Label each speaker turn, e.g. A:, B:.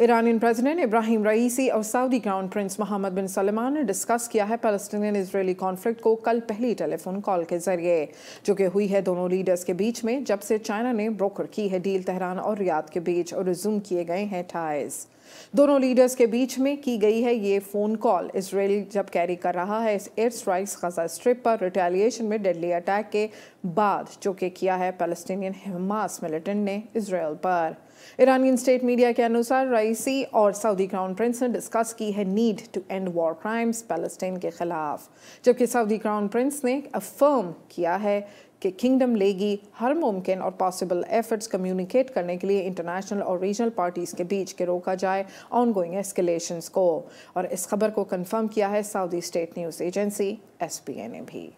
A: Iranian president Ebrahim Raisi और Saudi crown prince Mohammed bin Salman ने discuss किया है पैलेस्टीनियन इसराइली कॉन्फ्लिक्ट को कल पहली टेलीफोन कॉल के ज़रिए, जो कि हुई है दोनों लीडर्स के बीच में, जब से चाइना ने ब्रोकर की है डील तेहरान और रियाद के बीच और रिज्यूम किए गए हैं टाइज दोनों लीडर्स के बीच में की गई है ये फ़ोन कॉल इसराइल जब कैरी कर रहा है एयर स्ट्राइक्स गजा स्ट्रिप पर रिटेलिएशन में डेडली अटैक के बाद, जो कि किया है पैलेस्टीनियन हमास मिलिटेंट ने इसराइल पर. ईरानियन स्टेट मीडिया के अनुसार रईसी और सऊदी क्राउन प्रिंस ने डिस्कस की है need to end war crimes Palestine के खिलाफ। जबकि सऊदी क्राउन प्रिंस ने अफर्म किया है कि किंगडम लेगी हर मुमकिन और पॉसिबल एफर्ट्स कम्युनिकेट करने के लिए इंटरनेशनल और रीजनल पार्टीज़ के बीच के रोका जाए ऑन गोइंग एस्केलेशन को। और इस खबर को कंफर्म किया है Saudi state news agency S ने भी।